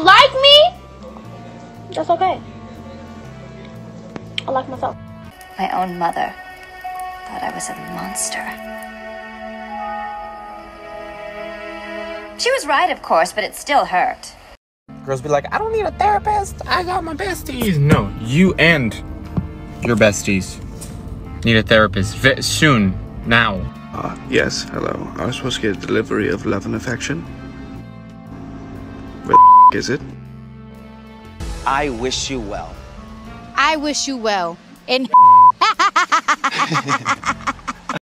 don't like me, that's okay. I like myself. My own mother thought I was a monster. She was right, of course, but it still hurt. Girls be like, I don't need a therapist. I got my besties. No, you and your besties need a therapist v- soon. Now. Uh, yes, hello. I was supposed to get a delivery of love and affection. Where the is it? I wish you well. I wish you well. And